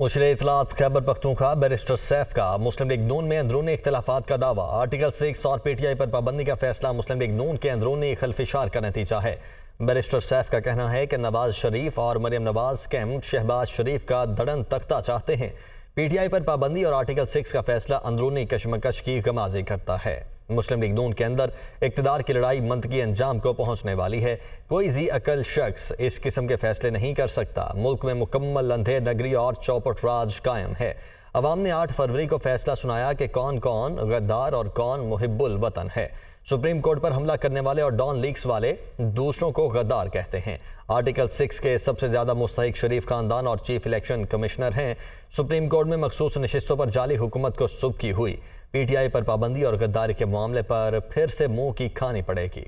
मुशर इतलात खैबर पख्तूखा बैरिस्टर सैफ का, मुस्लिम लीग नून में अंदरूनी इख्तलाफा का दावा। आर्टिकल सिक्स और पीटीआई पर पाबंदी का फैसला मुस्लिम लीग नून के अंदरूनी खलफिशार का नतीजा है। बैरिस्टर सैफ का कहना है कि नवाज़ शरीफ और मरियम नवाज़ कैम्प शहबाज शरीफ का धड़न तख्ता चाहते हैं। पीटीआई पर पाबंदी और आर्टिकल सिक्स का फैसला अंदरूनी कशमकश की गमाजी करता है। मुस्लिम लीग नून के अंदर इकतदार की लड़ाई मंतकी अंजाम को पहुँचने वाली है। कोई जी अकल शख्स इस किस्म के फैसले नहीं कर सकता। मुल्क में मुकम्मल अंधेर नगरी और चौपट राज कायम है। अवाम ने आठ फरवरी को फैसला सुनाया कि कौन कौन गद्दार और कौन मुहिबुल वतन है। सुप्रीम कोर्ट पर हमला करने वाले और डॉन लीक्स वाले दूसरों को गद्दार कहते हैं। आर्टिकल सिक्स के सबसे ज़्यादा मुस्तक शरीफ खानदान और चीफ इलेक्शन कमिश्नर हैं। सुप्रीम कोर्ट में मखसूस नशस्तों पर जाली हुकूमत को सुबकी हुई। पीटीआई पर पाबंदी और गद्दारी के मामले पर फिर से मुँह की खानी पड़ेगी।